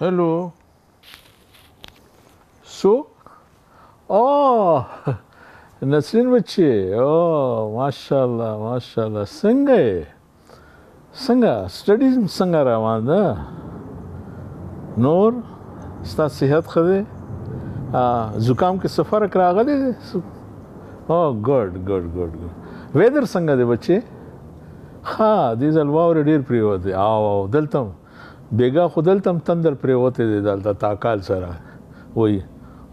Hello. So? Oh, نسرین بچی. Oh, ماشاءالله ماشاءالله. څنګه یې؟ څنګه سټډیز څنګه روان ده نور ستا صحت ښه دی زکام کې سفر کراغلی دی او ګډ ګډ ګډ ویدر څنګه دی بچي ها دې ځل واور ډیر پریوته او او دلته بیګا خو دلته تندر پریوته دی دلته تاکال سره وای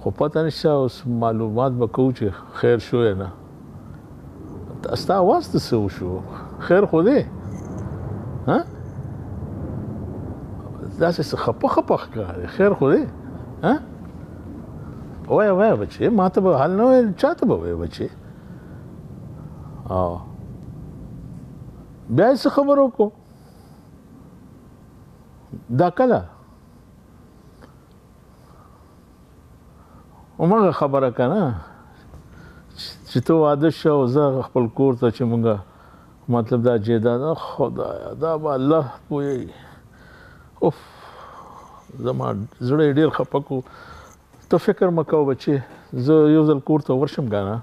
خو پته نشه اوس معلومات به کوو چې خیر شوې نه ستا اواز ته څه وشو خیر خو دی ها داسې څه خپه خپه ښکارې خیر خو دی ها وایه وایه بچې ما ته به حل نه وایې چا ته به وایې بچې او بیا یې څه خبرو کو دا کله همغه خبره کنه چې ته واده شو او زه خپل کور ته چې مونږه مطلب دا جیدا دا خدایا دا به الله پوهیږي اوف زما زړه ډیر خپکو ته فکر مکو بچي زه یو ځل کور ته ورشم کنه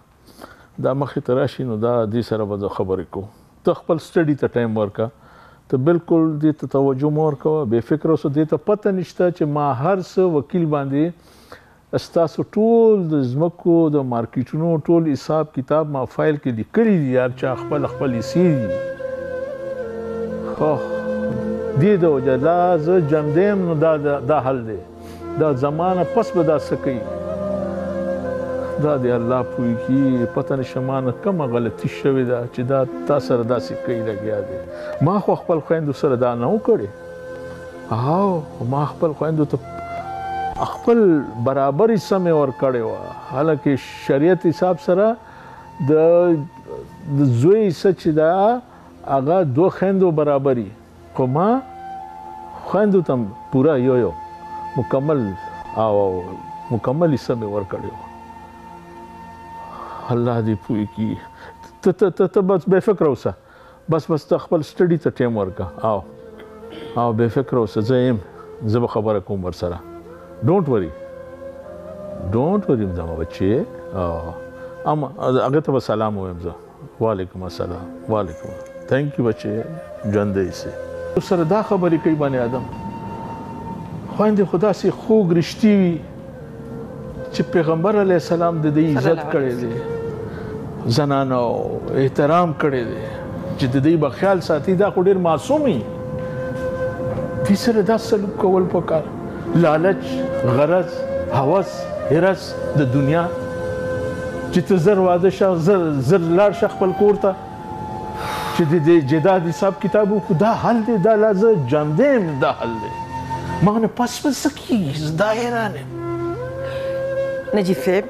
دا مخې ته راشي نو دا دې سره به زه خبرې کوم ته خپل سټډي ته ټایم ورکا ته بالکل دې ته توجه مو ورکوه بې فکر اوسه دې ته پته نشته چې ما هر څه وکیل باندې ستاسو ټول د ځمکو د مارکیټونو ټول حساب کتاب ما فایل کې لیکلي دي هر چا خپل خپل حصې دي خو دې د وجه دا زه جمدیم نو دا دا حل دی دا زمانه پس به دا څه کوي دا دی الله پوي کی پته نشمانه کوم غلطي شوې ده چې دا تا سره داسې کوي لګیا دی ما خو خپل خويندو سره دا نه وکړي او ما خپل خويندو ته خپل برابرۍ سمې ور کړې و حالکه شریعت حساب سره د د زوی سچ دا هغه دوه خويندو برابرۍ خو ما خویندو ته پوره یو یو مکمل او مکمل حصہ مې ورکړی و الله دې پوي کی ته ته ته ته بس بے فکر اوسه بس بس ته خپل سټډي ته ټیم ورکا او او بے فکر اوسه زه يم زه به خبره کوم ور سره ډونټ وری ډونټ وری زما بچي اما هغه ته سلام وایم زه وعلیکم السلام وعلیکم ثانک یو بچي ژوندې سي سره دا خبرې کوي باندې ادم خويندې خدا سي خوګ رښتي وي چې پیغمبر علی السلام د دې عزت کړی دی زنانو احترام کړی دی چې د دې بخیال ساتي دا خو ډیر معصومي دې سره دا سلوک کول پکار لالچ غرض هوس هرس د دنیا چې ته زر واده شه زر زر لاړ شه خپل کور ته چې د دې جداد حساب کتاب وکړو دا حل دی دا لا زه ژوندی یم دا حل دی ما نه پس به څه کېږي زه دا حیران یم نجیب صاحب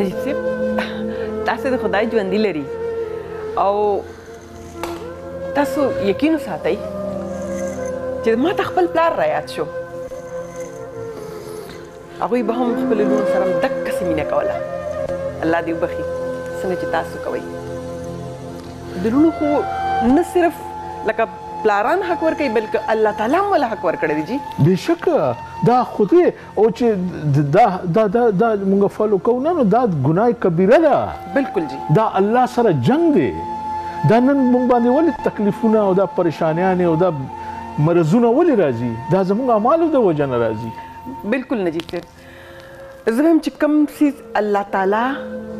نجیب صاحب تاسو د خدای ژوندي لري او تاسو یقین وساتئ چې ما ته خپل پلار را یاد شو هغوی به هم خپل لور سره هم دقه سي مینه کوله الله دې وبخي څنګه چې تاسو کوئ د لونو خو نه صرف لکه پلاران حق ورکوي بلکې الله تعالی هم ولا حق ورکړي دي جی بشک دا خدای او چې دا دا دا, دا موږ فالو کوو نه نو دا ګناه کبیره ده بالکل جی دا الله سره جنگ دی دا نن موږ باندې ولې تکلیفونه او دا پریشانیان او دا مرزونه ولې راځي دا زموږ اعمالو د وجه نه راځي بالکل نجیب صاحب زه هم چې کوم څیز الله تعالی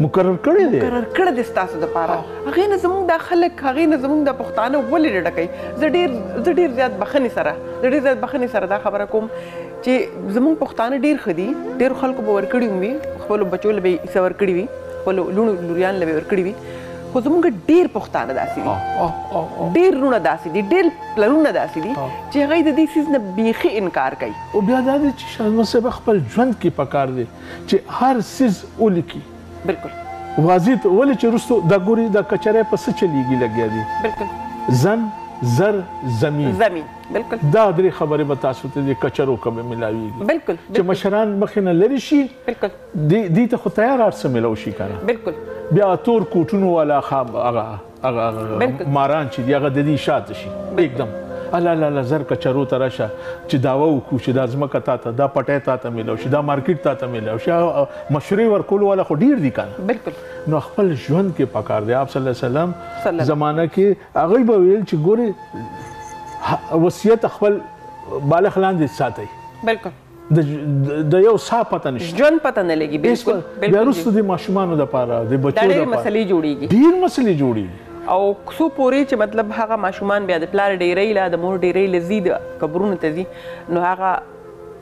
مقرر کړی دی مقرر کړی دی تاسو د پاره هغه نه زموږ د خلک هغه نه زموږ د پښتانه ولې ډډه کوي زه ډیر زه ډیر زیات بخنه سره زه ډیر زیات بخنه سره دا خبره کوم چې زموږ پښتانه ډیر خدي ډیر خلکو به ورکړي وي خپل بچو لبي څه ورکړي وي خپل لونو لوريان لبي ورکړي وي خو زمونږ ډیر پښتانه داسې دي ډیر رونه داسې دي ډیر پلرونه داسې دي چې هغه د دې سیس نه بیخي انکار کوي او بیا دا دی چې شاهنواز صاحب خپل ژوند کې پکار دی چې هر سیز ولیکي بالکل واضح ته ولې چې رستو دا ګوري دا کچره په څه چلیږي لګیا دي بالکل زن زر زمين زمين بالکل دا درې خبرې به تاسو ته د کچرو کومه ملاويږي بالکل چې مشران مخنه لري شي بالکل دې دې ته خو تیار ارسه ملو شي کنه بالکل بیا تور کوټونو والا خام هغه هغه هغه ماران چې دي هغه د دې شاته شي یکدم الله الله الله زر کچرو ته راشه چې داوا وکړو چې دا ځمکه تا ته دا پټه تا ته ملو شي دا مارکیټ تا ته ملو شي مشورې ورکول ولا خو ډیر دي کنه بالکل نو خپل ژوند کې پکار دی اپ صلی الله علیه وسلم زمانہ کې هغه به ویل چې ګوري وصیت خپل بالغ لاندې ساتي بالکل د د یو سا پته نشته ژوند پته نه لګي بالکل بیا وروسته د ماشومانو لپاره د بچو لپاره ډېر مسلې جوړیږي ډېر مسلې جوړیږي او څو پورې چې مطلب هغه ماشومان بیا د پلار ډېرې لا د مور ډېرې لذي د قبرونو ته ځي نو هغه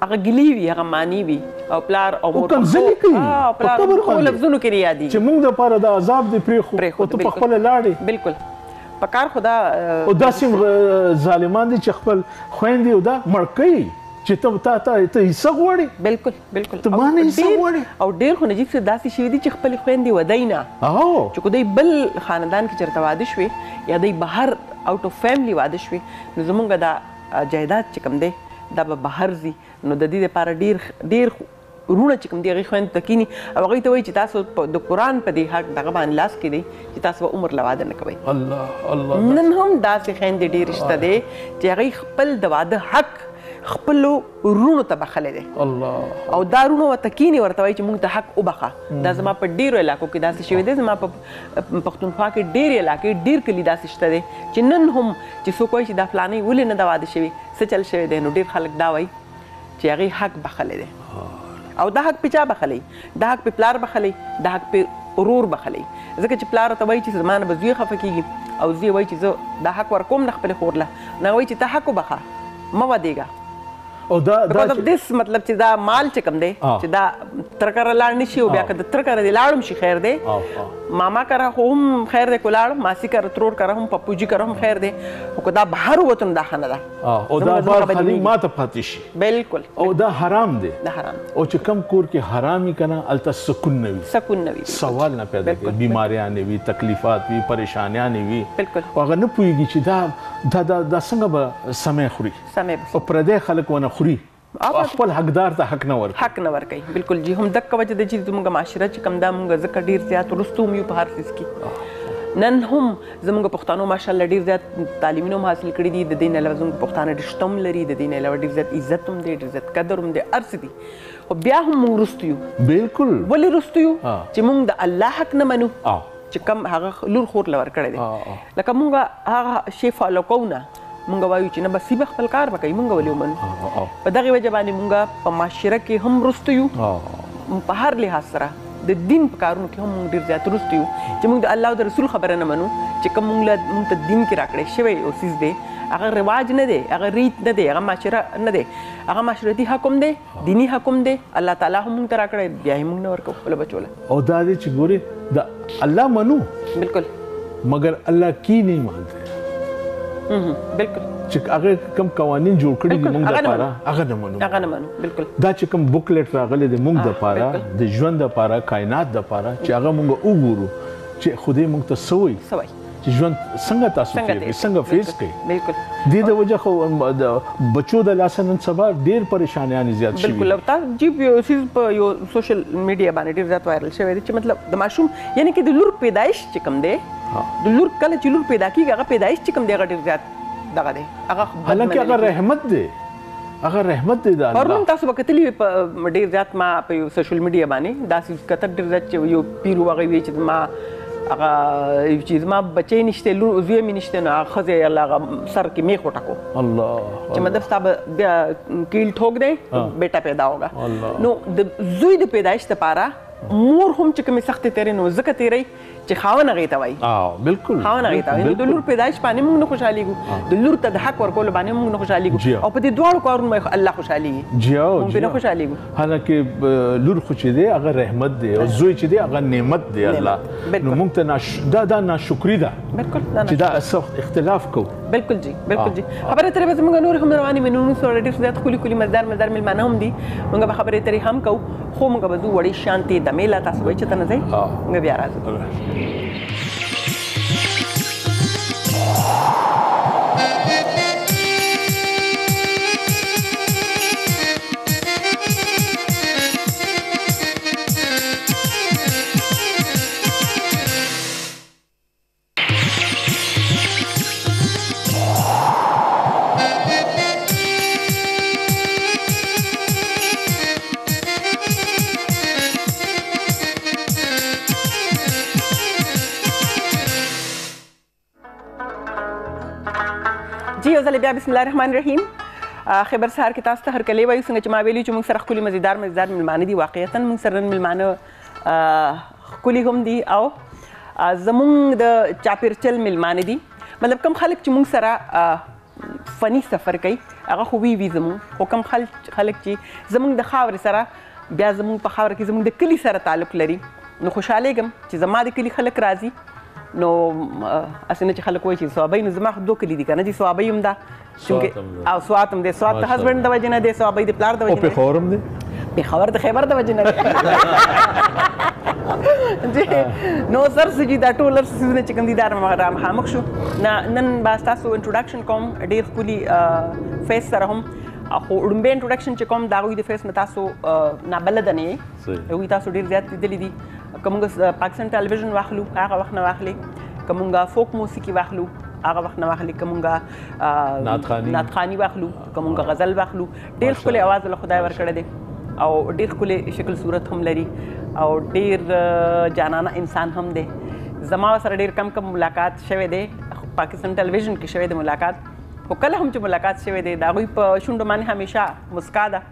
هغه ګلی وي هغه معنی وي او پلار او مور کنځلې کوي په قبر باندې لفظونو کې یادي چې موږ د لپاره د عذاب دی پرې خو ته په خپل لاړې بالکل پکار خدا او داسې ظالمان دي چې خپل خويندې او دا مړ کوي چې ته تا ته ته حصہ غواړي بالکل بالکل ته ما نه حصہ غواړي او ډیر خو نجیب سره داسې شوی دي چې خپل خويندې ودای نه او چې کو دی بل خاندان کې چرته واده شوي یا دی بهر اوټ اف فیملی واده شوي نو زمونږ دا جایداد چې کوم دی دا به بهر زی نو د دې لپاره ډیر ډیر وروڼه چې کوم دي هغوی خویندو ته کیني او هغوی ته وایي چې تاسو د قرآن په دې حق دغه باندې لاس کې دی چې تاسو به عمر له واده نه کوئ نن هم داسې خویندې ډېرې شته دی چې هغوی خپل د واده حق خپلو وروڼو ته بخښلی دی او دا وروڼه ورته کینې ورته وایي چې موږ ته حق وبخښه دا زما په ډېرو علاقو کې داسې شوي دی زما په پښتونخوا کې ډېرې علاقې ډېر کلي داسې شته دی چې نن هم چې څوک وایي چې دا فلانۍ ولې نه ده واده شوې څه چل شوی دی نو ډېر خلک دا وایي چې هغه حق بخلې دي او دا حق په چا بخلې دا حق په پلار بخلې دا حق په ورور بخلې ځکه چې پلار ته وایي چې زمانه به زوی خفه کیږي او زوی وایي چې زه دا حق ورکوم نه خپل خورله نه وایي چې ته حق وبخه مو ودیګا او دا دا د دیس مطلب چې دا مال چې کم دی چې دا تر کار لاړ نشي او بیا که د تر کار دی لاړم شي خیر دی ماما کرا هم خیر دی کولاړ ماسی کرا ترور کرا هم پپوجي کرا هم خیر دی او که دا بهر وتم دا خنه ده او دا بار خالي ماته پاتې شي بالکل او دا حرام دی دا حرام دی او چې کم کور کې حرامي کنه الته سکون نه وي سکون نه وي سوال نه پیدا کوي بیماریان وي تکلیفات وي پریشانیان وي بالکل هغه نه پويږي چې دا دا دا څنګه به سمې خوري سمې او پردې خلک ونه خوري او خپل حقدار ته حق نه ورکوي حق نه ورکوي بالکل جی هم دک وجه د چې زموږ معاشره چې کم دا موږ زکه ډیر زیات ورستو یو په هر څه کې نن هم زموږ پښتنو ماشاءالله ډیر زیات تعلیمونه هم حاصل کړي دي د دین علاوه زموږ پښتانه ډیر شتم لري د دین علاوه ډیر زیات عزت هم دی ډیر زیات قدر هم دی ارس دي خو بیا هم موږ ورستو یو بالکل ولې ورستو یو چې موږ د الله حق نه منو چې کم هغه لور خور لور کړی دی لکه موږ هغه شی فالو کوو نه مونږ وایو چې نه بس به خپل کار وکړي مونږ ولې ومنو په دغه وجه باندې مونږ په معاشره کې هم رستو یو په هر لحاظ سره د دین په کارونو کې هم مونږ ډیر زیات رستو یو چې مونږ د الله او د رسول خبره نه منو چې کوم مونږ له مونږ ته دین کې راکړې شوی او سیز دی هغه رواج نه دی هغه ریت نه دی هغه معاشره نه دی هغه معاشرتي حکم دی دینی حکم دی الله تعالی هم مونږ ته راکړی بیا یې مونږ نه ورکو خپل بچو له او دا دی چې ګوري د الله منو بالکل مګر الله کی نه مانته بالکل چې هغه کم قوانين جوړ کړی دي موږ لپاره هغه نه منو هغه نه منو بالکل دا چې کم بوکلیټ راغلی دی موږ لپاره د ژوند لپاره کائنات لپاره چې هغه موږ وګورو چې خدای موږ ته سوي سوي چې ژوند څنګه تاسو تیروي څنګه فیس کوي بالکل د دې وجه خو د بچو د لاس نن سبا ډیر پریشانیان زیات شي بالکل او تاسو جی یو سیز په یو سوشل میډیا باندې ډیر زیات وایرل شوی دی چې مطلب د ماشوم یعنی کې د لور پیدایش چې کوم دی د لور کله چې لور پیدا کیږي هغه پیدایش چې کوم دی هغه ډیر زیات دغه دی هغه هلکه هغه رحمت دی هغه رحمت دی دا الله پرون تاسو وکتلی په ډیر زیات ما په سوشل میډیا باندې داسې کتر ډیر زیات چې یو پیر وغه وی چې ما هغه چې ما بچی نشته لور زوی مې نشته نو خزه الله سر کې می خټه کو الله چې مطلب صاحب بیا کیل ټوک دی بیٹا پیدا ہوگا نو د زوی د پیدایش لپاره مور هم چې کومه سختې تیرې نو زکه تیرې چې خاون هغه ته وایي او بالکل خاون هغه ته وایي د لور پیدایش باندې موږ نه خوشاليږو د لور ته د حق ورکول باندې موږ نه خوشاليږو او په دې دواړو کارونو مې الله خوشالي جی او موږ نه خوشاليږو حالانکه لور خو چې دی هغه رحمت دی او زوی چې دی هغه نعمت دی الله نو موږ ته دا دا ناشکری ده چې دا سخت اختلاف کوو بالکل جی بالکل جی خبره ترې به زموږ نور هم روانې وي نور سره ډېر زیات خولي خولي مزدار مزدار ملمانه هم دي موږ به خبرې ترې هم کوو خو موږ به زو وړي شانتي د میلا تاسو وایي چې تنه ځي موږ بیا راځو جی یو ځل بیا بسم الله الرحمن الرحیم خبر سهار کې تاسو ته هر کله وایو څنګه چې ما ویلي چې موږ سره خپل مزیدار مزیدار ملمانه دي واقعیتا موږ سره نن ملمانه ښکلي هم دي او زمونږ د چاپیرچل ملمانه دي مطلب کم خلک چې مونږ سره فني سفر کوي هغه خو وی وی زموږ خو کم خلک خلک چې زموږ د خاورې سره بیا زموږ په خاور کې زموږ د کلی سره تعلق لري نو خوشحالېږم چې زما د کلی خلک راځي نو اسنه چې خلک وایي چې صوابۍ نو زما خو دوه کلی دي که نه دي صوابۍ هم ده چونکه او سوات هم دی سوات د هسبند د وجه نه دی سوات د پلار د وجه نه او په خورم دی په خبر د خیبر د وجه نه دی نو سر سجی دا ټول سر سیزونه چې کوم دي دا را مخامخ شو نن با تاسو انټروډکشن کوم ډیر خولي فیس سره هم خو وړومبی انټروډکشن چې کوم دا غوي د فیس نه تاسو نه بلد نه یې غوي تاسو ډیر زیات لیدلې دي کومګه پاکستان ټلویزیون واخلو هغه وخت نه واخلې کومګه فوک موسیقي واخلو هغه وخت نه واخلې کومګه ناتخانی ناتخانی واخلو کوم غزل واخلو ډیر خپل आवाज له خدای ورکړی دی او ډیر خپل شکل صورت هم لري او ډیر جانانه انسان هم دی زما سره ډیر کم کم ملاقات شوه دی پاکستان ټلویزیون کې شوه دی ملاقات خو کله هم چې ملاقات شوه دی دا غوي په شونډو باندې همیشه مسکا ده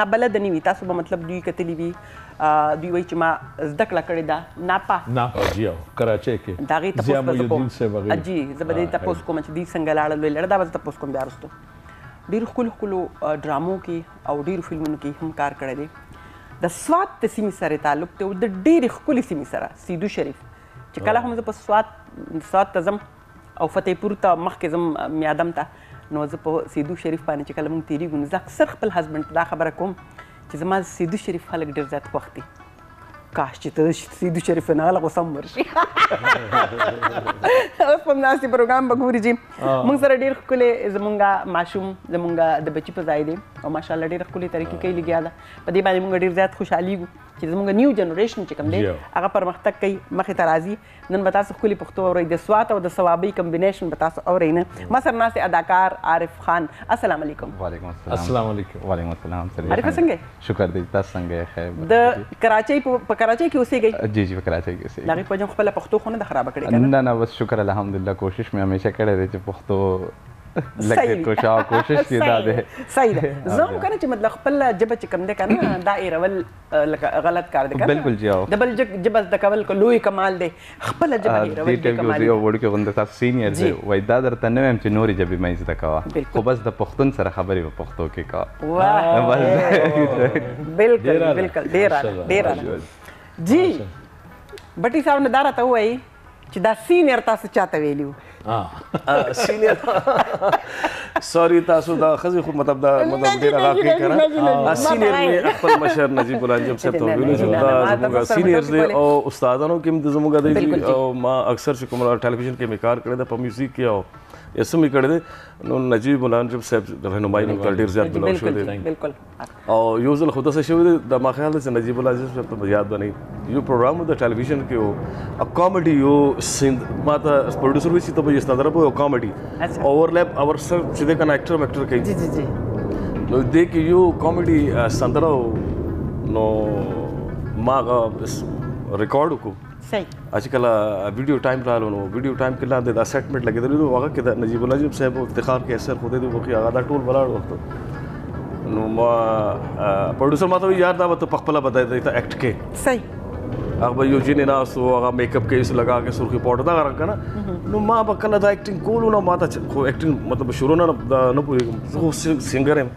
نا بلد نه وي تاسو به مطلب دوی کتلی وي دوی وایي چې ما زده کړه کړې ده ناپا ناپا جی او کراچۍ کې دا غي تاسو په کوم جی زبدې تاسو کوم چې دی څنګه لاړل ویل دا به تاسو کوم بیا رستو ډیر خپل خپل ډرامو کې او ډیر فلمونو کې هم کار کړی دی د سواد د سیمې سره تعلق ته د ډیر خپل سیمې سره سیدو شریف چې کله هم زه په سواد سواد تزم او فتح پور ته مخکې ځم میادم ته نو زه په سیدو شریف باندې چې کله مونږ تیریږو نو زه اکثر خپل هسبنډ ته دا خبره کوم چې زما سیدو شریف خلک ډیر زیات خوښ دي کاش چې ته سیدو شریف نه غل غوسم ورشي اوس په ناسي پروګرام به ګوري جی مونږ سره ډیر خلې زمونږه ماشوم زمونږه د بچی په ځای دی او ماشاءالله ډیر خلې طریقې کوي لګیا ده په دې باندې مونږ ډیر زیات خوشحالي ګو چې زمونږ نیو جنریشن چې کوم دی هغه پرمختګ کوي مخې ته راځي نن به تاسو ښکلي پښتو اورئ د سوات او د صوابۍ کمبینیشن به تاسو اورئ نه ما سره ناست اداکار عارف خان السلام علیکم وعلیکم السلام السلام علیکم وعلیکم السلام سر عارف څنګه شکر دی تاسو څنګه خیر د کراچۍ په کراچۍ کې اوسېږئ جی جی په کراچۍ کې اوسېږئ دغه په جن خپل پښتو خو نه د خراب کړې کنه نه نه بس شکر الحمدلله کوشش مې همیشه کړې ده چې پښتو لکه کوشا کوشش کې دا ده صحیح ده زه هم کنه چې مطلب خپل جبه چې کم ده کنه دا ایرول لکه غلط کار دی بالکل جی او دبل جبه زده کول کو لوی کمال دی خپل جبه هیرول دی کمال دی یو وړکه غوند تاسو سینیئر دی وای دا درته نه ویم چې نورې جبه مې زده کوا خو بس د پښتون سره خبرې په پښتو کې کا بالکل بالکل ډیر ډیر جی بټي صاحب نه دارا ته وای چې دا سینیر تاسو چاته ویلی وو سینیر سوري تاسو دا خزي خو مطلب دا مطلب ډیر راغی کنه سینیر مې خپل مشر نجیب الانجم صاحب ته ویلو چې دا زموږ سینیر دی او استادانو کې د زموږ دی او ما اکثر چې کوم ټلویزیون کې مې کار کړی دا په میوزیک کې او یسو مې کړی دی نو نجیب الانجم صاحب رهنمایي مې ډیر زیات بلاو شو دی بالکل او یو ځل خو داسې شوی دی د ما خیال دی چې نجیب الله عزیز صاحب ته به یاد به نه وي یو پروګرام و د ټلویزیون کې و او کامیډي یو سین ما ته پروډیوسر وایي چې ته به یې ستندره به یو کامیډي اوورلیپ اور سر چې دی که نه اکټر مکټر کوي جی جی جی نو دې کې یو کامیډي سندره نو ما هغه ریکارډ وکړو صحیح چې کله ویډیو ټایم راغلو نو ویډیو ټایم کې لاندې دا سټمنټ لګېدل نو هغه کې د نجیب الله جیب صاحب او افتخار کې اثر خو دې وکړي هغه دا ټول ولاړ وخت نو ما پروډوسر ما ته یار دا وته پخپل بدای دی ته اکټ کې صحیح هغه به یو جن نه سو هغه میک اپ کیس لگا کې سرخی پاوډر دا رنګ کنه نو ما به کله دا اکټینګ کولو نو ما ته خو اکټینګ مطلب شروع نه نه پوهیږم زه سنگر یم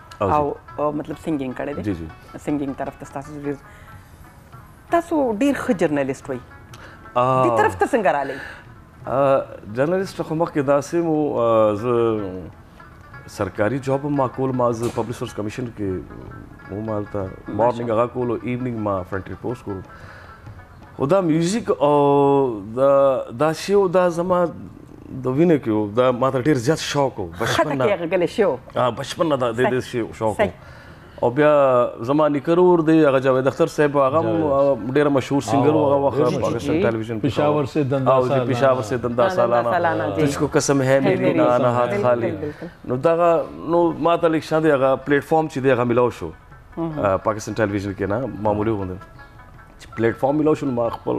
او مطلب سنګینګ کړی دی جی جی سنګینګ طرف ته تاسو ډیر تاسو ډیر ښه جرنالیست وای دې طرف ته څنګه رالی جرنالیست خو مخکې داسې مو زه سرکاري جاب ما کول ما زه پبلک سورس کمیشن کې مو مالته مارنینګ هغه کولو ایوننګ ما فرنټ ریپورټ کولو خو دا میوزیک او دا دا شی او دا زما د وینې کې و دا ما ته ډېر زیات شوق و بچپن نه غږلی شی و بچپن نه دا د دې شی شوق و او بیا زما نیکه ورور دی هغه جاوید اختر صاحب هغه ډېر مشهور سنگر و هغه وخت پاکستان ټلویزیون پېښور سے دندا سالانه او پېښور سے دندا سالانه تجھ کو قسم ہے میری نا انا ہاتھ خالی نو دا نو ما ته لیک شاده هغه پلیټ فارم چې دی هغه ملاو شو پاکستان ټلویزیون کې نه معمولی غوندم چې پلیټ فارم ملو شو ما خپل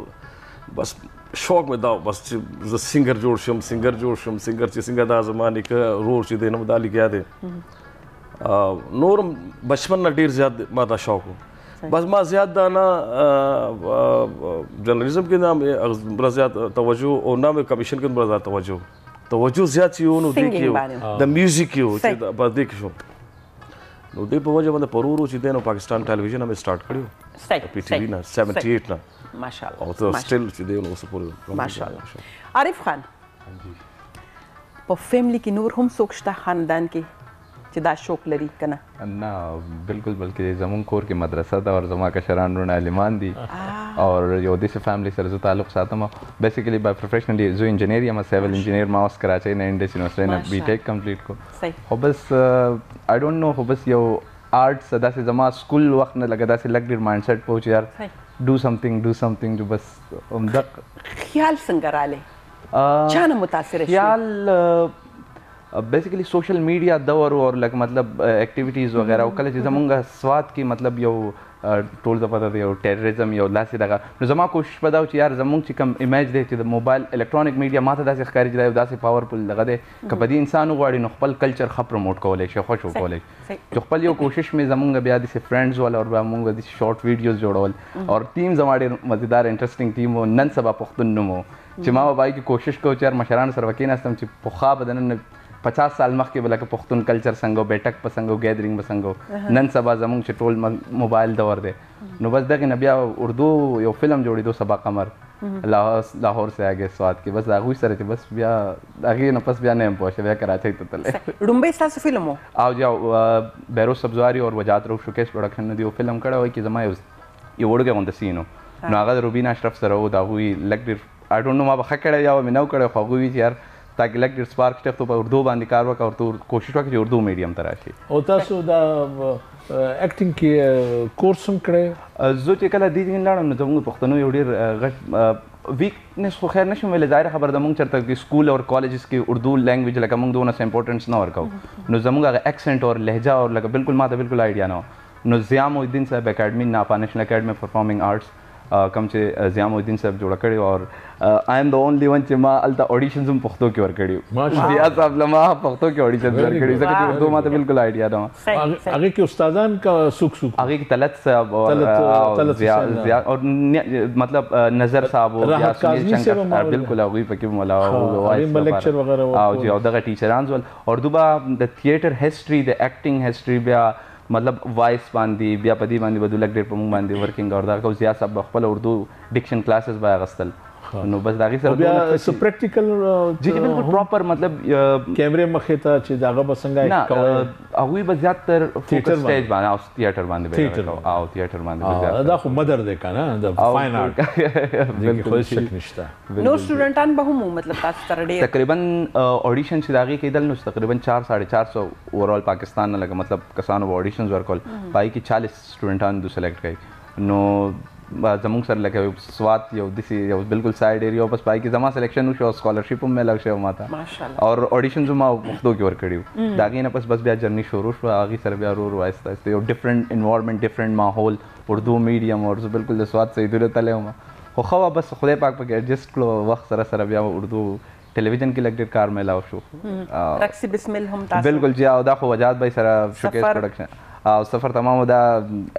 بس شوق مې دا بس چې زه سنگر جوړ شم سنگر جوړ شم سنگر چې څنګه دا زمانه کې رور چې دینم دا لګیا دی نور بچپن نه ډیر زیات ما دا شوق بس ما زیات دا نه جرنالیزم کې نام بر زیات توجه او نام کمیشن کې بر زیات توجه توجه زیات یو نو دی کې د میوزیک یو چې بس دې کې شو نو دې په وجه باندې پرورو چې دینو پاکستان ټلویزیون هم سٹارټ کړو پی ټی وی نه 78 نه ماشاءالله او ته سټیل چې دینو اوس پورې ماشاءالله عارف خان په فیملی کې نور هم څوک شته خاندان کې چې دا شوق لري کنه نه بالکل بلکې زمون کور کې مدرسه ده او زما کشران رونه عالمان دي او یو د سه فیملی سره زو تعلق ساتم بیسیکلی با پروفیشنلی زو انجنیر یم سیول انجنیر ما اوس کراچۍ نه انډس یونیورسټۍ نه بي ټیک کمپلیټ کو صحیح خو بس آی ډونټ نو خو بس یو آرټس داسې زما سکول وخت نه لګه داسې لګ ډیر مایند سیټ پوه چې یار ډو سمثینګ ډو سمثینګ جو بس هم د خیال څنګه رااله چا نه متاثر شو خیال بیسیکلی سوشل میډیا دور او لکه مطلب اکټیویټیز وغیرہ او کله چې زمونږ سواد کې مطلب یو ټول د پته دی او ټیرریزم یو داسې دغه نو زما کوشش به دا و چې یار زموږ چې کوم امیج دی چې د موبایل الکترونیک میډیا ماته داسې ښکاري چې دا یو داسې پاورفل دغه دی که په دې انسان وغواړي نو خپل کلچر ښه پروموټ کولی شي ښه شو کولی شي چې خپل یو کوشش مې زمونږ بیا داسې فرینډز ول او بیا مونږ داسې شارټ ویډیوز جوړول او ټیم زما ډېر مزیدار انټرسټینګ ټیم و نن سبا پښتون نوم و چې ما به پای کې کوشش کوو چې هر مشرانو سره به کېناستم چې پخوا به د نن پچاس سال مخکې به لکه پښتون کلچر څنګه بیټک په څنګه ګیدرینګ به څنګه نن سبا زمونږ چې ټول موبایل دور دی نو بس دغه نه بیا اردو یو فلم جوړېدو سبا قمر لاهور سه هغه سواد کې بس هغه سره چې بس بیا هغه نه پس بیا نه هم پوښه بیا کراچۍ ته تلل ډومبه تاسو فلم وو او جا بیرو سبزواری او وجات رو شوکیس پروډکشن نه دیو فلم کړه وای کې زما یو یو وړګه غوند سینو نو هغه روبینا اشرف سره و دا هوی لګ ډیر آی ډونټ نو ما به خکړه یا مې نو کړه خو هغه وی چې یار تاکي لګ ډير سپارک شته په اردو باندې کار وکړه ورته کوشش وکړه چې اردو میډیم ته راشي او تاسو دا اکټینګ کې کورس هم کړی زه چې کله دې دین لاړم نو زموږ پښتنو یو ډیر غټ ویکنس خو خیر نشم ویل ظاهر خبر ده موږ چرته کې سکول او کالجز کې اردو لینګویج لکه موږ دونه امپورټنس نه ورکاو نو زموږ هغه اکسنټ او لهجه او لکه بالکل ما ته بالکل آیډیا نه نو زیام الدین صاحب اکیډمي ناپانشل اکیډمي پرفارمینګ آرټس کوم چې ضیام الدین صاحب جوړ کړی او آی ام د اونلی ون چې ما الته اډیشنز هم پښتو کې ور کړی ضیا صاحب لما پښتو کې اډیشنز ور کړی ځکه چې اردو ما ته بالکل آیډیا نه هغه کې استادان کا سوک سوک هغه کې تلت صاحب او ضیا او مطلب نظر صاحب او ضیا سنیل شنکر بالکل هغه پکې مولا او وایي لیکچر وغیرہ او جی او دغه ټیچرانز ول اردو با د تھیټر هیستوري د اکټینګ هیستوري بیا مطلب وائس باندی بیا په دی باندی به دولک ډیر په مونږ باندی ورکینګ اور دغه کو ضیاء صاحب به خپل اردو ډیکشن کلاسز به اغستل نو بس داغی سره دونه څه چی پریکټیکل جی جی بالکل پراپر مطلب کیمرې مخې ته چی داغه به څنګه کوی هغوی به زیات تر فوکس سټیج باندې او تیاتر باندې به تیاتر او تیاتر باندې به زیات دا خو مدر دی کنه د فاین آرټ دغه خو شک نشته نو سټوډنټان به هم مطلب تاسو سره ډیر تقریبا اډیشن چې داغه کېدل نو تقریبا 4 450 اوورال پاکستان نه لګه مطلب کسانو به اډیشنز ورکول پای کې 40 سټوډنټان دو سلیکټ کړي نو زموږ سره لکه سوات یو د سی یو بالکل سایډ ایریا بس پای کې زما سلیکشن وشو سکالرشپ هم ملاو شو ماته او اډیشنز ما مختو کې ور کړیو دا غینه پس بس بیا جرنی شروع شو هغه سره بیا ورو ورو آیسته آیسته یو ډیفرنٹ انوایرنمنت ډیفرنٹ ماحول اردو میډیم اور بالکل د سوات سیدونه تلم خو خو بس خدای پاک پکې ایڈجسټ کړو وخت سره سره بیا اردو ټلویزیون کې لګ ډیر کار ملاو شو رکسی بسمل هم تاسو بالکل جی او دا خو وجات بای سره شوکیس پروډکشن او سفر تمام دا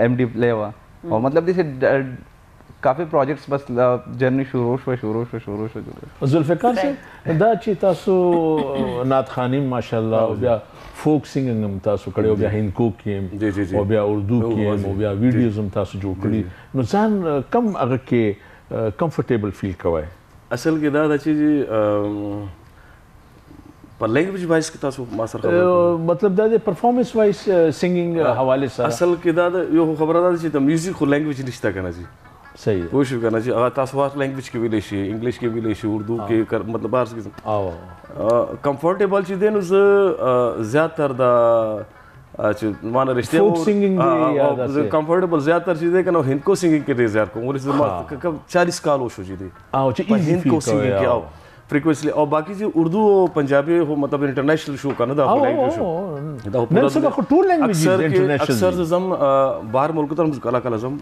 ایم ډی پلی و او مطلب دې کافی پروجیکټس بس جرنی شروع شو شروع شو شروع شو جوړ ذوالفقار سي دا چې تاسو نات خانیم ماشاءالله او بیا فوک سنگنګ هم تاسو کړی او بیا هند کو کې او بیا اردو کې او بیا ویډیوز هم تاسو جوړ کړی نو ځان کم هغه کې کمفورټیبل فیل کوئ اصل کې دا ده چې په لینګویج وایس کې تاسو ما سره خبرې مطلب دا د پرفارمنس وایس سنگینګ حواله سره اصل کې دا یو خبره ده چې د میوزیک خو لینګویج نشته کنه جی صحیح پوه شو کنه چې هغه تاسو هر لینګویج کې ویلی شي انګلیش کې ویلی شي اردو کې مطلب هر څه کې کمفورټیبل چې دی نو زه زیاتر د چې ما نه رښتیا فوک سنگینګ دی یا داسې کمفورټبل زیات تر شي دی کنه هند کو سنگینګ کې ډیر زیات کوم ورسې ما 40 کال وشو چې دی او چې ایزی هند کو سنگینګ کې او فریکوینسلی او باقی چې اردو او پنجابي هو مطلب انټرنیشنل شو کنه دا خو لایو شو دا په نن سبا خو ټول لانګویج انټرنیشنل اکثر زم بهر ملک ته موږ کلا کلا زم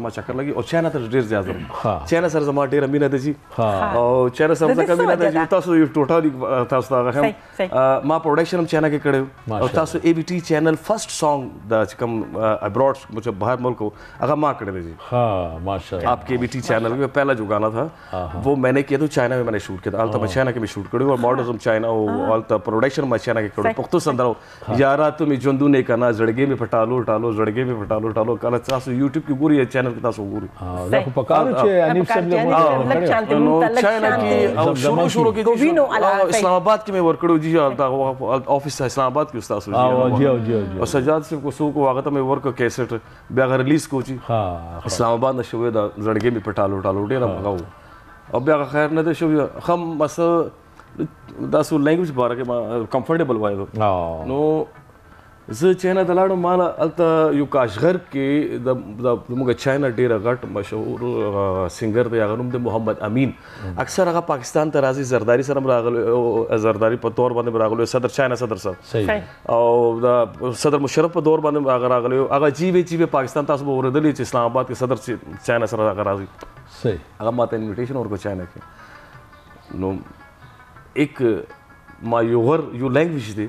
زما چکر لګي او چاینا ته ډیر زیات زم چاینا سره زما ډیر مینه ده جی او چاینا سره زما مینه ده تاسو یو ټوټالي تاسو هغه هم ما پروډکشن هم چینل کې کړو او تاسو ای بي ټي چینل فرست سانګ دا چې کوم ابراډ مجھے بهر ملک هغه ما کړی دی ها ماشاءالله آپ کے بي ټي چینل کې پہلا جو گانا تھا وہ میں نے کیا تو چائنا میں میں نے شوٹ کیا تھا التا میں چائنا کې میں شوٹ کړو او ماډلز هم چائنا او التا پروډکشن ما چائنا کې کړو پښتو سندرو یارا ته می ژوندونه کنا زړګې می پټالو ټالو زړګې می پټالو ټالو کله تاسو یوټیوب کې ګوري چینل کې تاسو ګوري دا خو پکارو چې انیف صاحب له موږ لږ چانت موږ ته لږ چانت او شروع شروع کې دي وینو اسلام آباد کې مې ورکړو دي دا افیس اسلام آباد کې استاد سوجي او جی او جی او جی سجاد صاحب کو سو کو هغه ته مې ورکو کیسټ بیا غ ریلیز کو چی ها اسلام آباد نه شوې دا زړګې مې پټالو ټالو ډیر مغاو او بیا خیر نه ده شوې خم مس دا سو لینګویج باره کې ما کمفورټیبل وایو نو زه چاینه ته لاړم ما له هلته یو کاشغر کې د زموږ چاینه ډېره غټ مشهور سنګر دی هغه نوم دی محمد امین اکثر هغه پاکستان ته راځي زرداری سره هم راغلی زرداری په دور باندې راغلی صدر چاینه صدر سره او د صدر مشرف په دور باندې هغه راغلی هغه جیبې جیبې پاکستان تاسو به اورېدلی چې اسلام آباد کې صدر چاینه سره هغه راځي صحیح هغه ماته انویټیشن ورکړ چاینه کې نو ایک ما یو غر یو لینګویج دی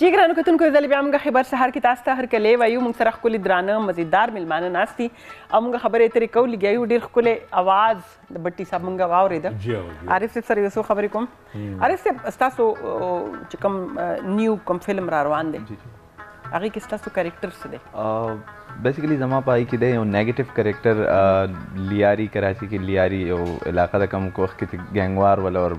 جی ګرانو کتونکو زه بیا موږ خبر سهار کې تاسو ته هر کله وایو موږ سره خپل درانه مزیدار ملمانه ناشتي او موږ خبرې ترې کو لګیو ډیر خپل आवाज د بټي صاحب موږ واورید عارف صاحب سره یو څو خبرې کوم اره سه تاسو چې کوم نیو کوم فلم را روان دی هغه کې تاسو کریکټر څه دی بیسیکلی زما پای کې دی یو نیگیټیو کریکټر لیاری کراچي کې لیاری یو علاقه د کم کوخ کې ګنگوار ولا اور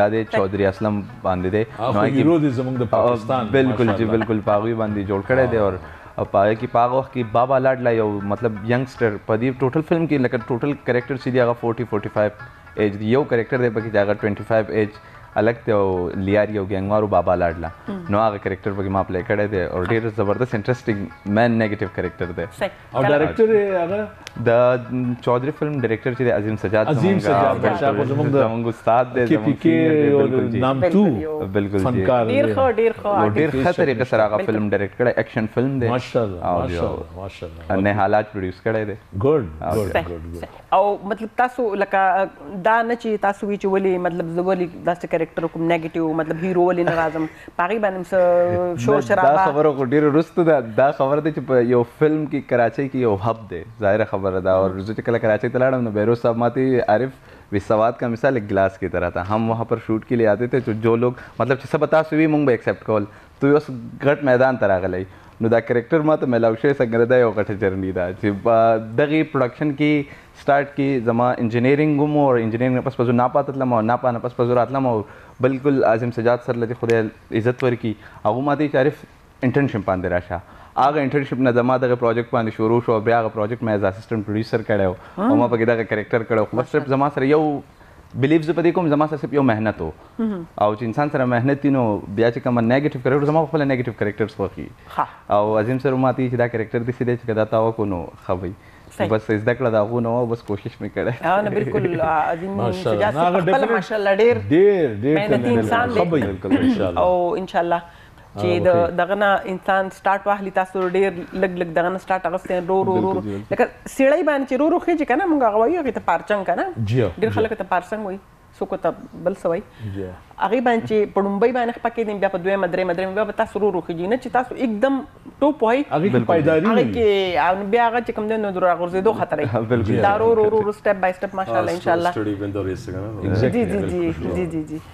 دا د چوधरी اسلم باندې دی نو هغه هیرو دی زموږ د پاکستان بالکل جی بالکل پاغوي باندې جوړ کړی دی اور او پای کې پاغه وخت کې بابا لاډ لا یو مطلب ینګسټر په دې ټوټل فلم کې لکه ټوټل کریکټر سي دی هغه 40 45 ایج دی یو کریکټر دی پکې چې هغه 25 ایج الک دی او لیار یو ګنګوارو بابا لاډلا نو هغه کریکټر پکې ما پلی کړی دی او ډیر زبردست انټرېسټینګ مین نیگیټیو کریکټر دی او ډایریکټر هغه د چوهدری فلم ډایریکټر چې عظیم سجاد عظیم سجاد بشار زموږ زموږ استاد دی کې پی کې بالکل جی نام تو بالکل جی ډیر خو ډیر خو ډیر ښه طریقه سره هغه فلم ډایریکټ کړی اکشن فلم دی ماشاءالله ماشاءالله ماشاءالله نه حالات پروډوس کړی دی ګډ ګډ ګډ او مطلب تاسو لکه دا نه چې تاسو وی چې ولی مطلب زه ولی داسې کریکټر کوم نیگیټیو مطلب هیرو ولی نه راځم پاغي باندې سه شور شرابا دا خبره کو ډیر رستو دا دا خبره ده چې په یو فلم کې کراچۍ کې یو هب ده ظاهر خبره ده او زه چې کله کراچۍ ته لاړم نو بیروز صاحب ماته عارف وی سواد کا مثال ایک گلاس کی طرح تھا ہم وہاں پر شوٹ کے لیے آتے تھے تو جو لوگ مطلب چې سب تاسو وی مونږ به ایکسپټ کول ته اوس غټ میدان ته راغلی نو دا کرکټر ماته میلاو شوی څنګه ده دا یو غټه جرني ده چې په دغه پروډکشن کې سټارټ کې زما انجینیرینګ هم او انجینیرینګ نه پس پزو نه پاته تلم او نه پانه پس پزو راتلم او بالکل عاظم سجاد سر لدی خدای عزت ورکی هغه ماته چې عارف انټرنشپ باندې راشه هغه انټرنشپ نه زما دغه پروجیکټ باندې شروع شو بیا هغه پروجیکټ مې ایز اسسټنټ پروډوسر کړو او ما پکې دغه کرکټر کړو خو صرف زما سره یو بلیف زه په دې کوم زما سره صرف یو مهنت او او چې انسان سره مهنت نو بیا چې کوم نیگیټیو کریکټر زما خپل نیگیټیو کریکټرز خوخي او عظیم سره ماتي چې دا کریکټر دې سړي چې کدا تا وکړو نو خوي بس زده کړه دا غو نو بس کوشش مې کړه ها نه بالکل عظیم شجاع خپل ماشاءالله ډیر ډیر ډیر انسان دی او ان شاء الله چې د دغه نه انسان سٹارټ واخلي تاسو ډیر لګ لګ دغه نه سٹارټ اغستې رو رو رو لکه سیړی باندې چې رو رو خېږي کنه موږ غوایو هغه ته پارچنګ کنه ډیر خلک ته پارچنګ وایي څوک ته بل سوي هغه باندې چې په ډومبۍ باندې خپکې دي بیا په دوه مدرې مدرې بیا په تاسو رو روخیږي نه چې تاسو एकदम ټوپ وای هغه کې پایداری هغه کې او بیا هغه چې کوم دنه درو غورځېدو خطر دی دا رو رو رو سټپ بای سټپ ماشاءالله ان شاء الله جی جی جی جی جی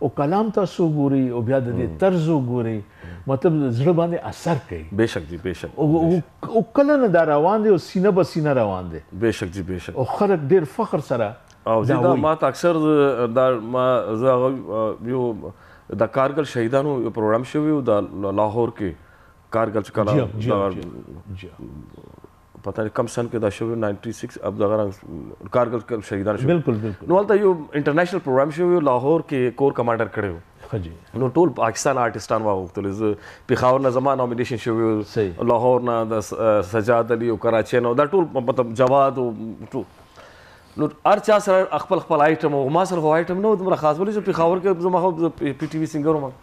او کلام تاسو وګوري او بیا د دې طرز وګوري مطلب زړه باندې اثر کوي بهشک جی بهشک او کله نه دا روان دی او سینه به سینه روان دی بهشک جی بهشک او خلک ډیر فخر سره او زه دا ما ته اکثر دا ما زه یو د کارګل شهیدانو یو پروګرام شوی و د لاهور کې کارګل چې کله پته نه کم سن کې دا شوی 96 اب دغه رنګ کارګل کې شهیدان شو بالکل بالکل نو هلته یو انټرنیشنل پروګرام شوی لاهور کې کور کمانډر کړی و خجی نو ټول پاکستان آرټستان واغوتل ز پیښور نه زما نومینیشن شوی و لاهور نه د سجاد علي او کراچۍ نه دا ټول مطلب جواد او نو هر چا سره خپل خپل آیټم او ما سره خو آیټم نه و دومره خاص ولې چې پیښور کې زما خو پی ټي وي سنګر وم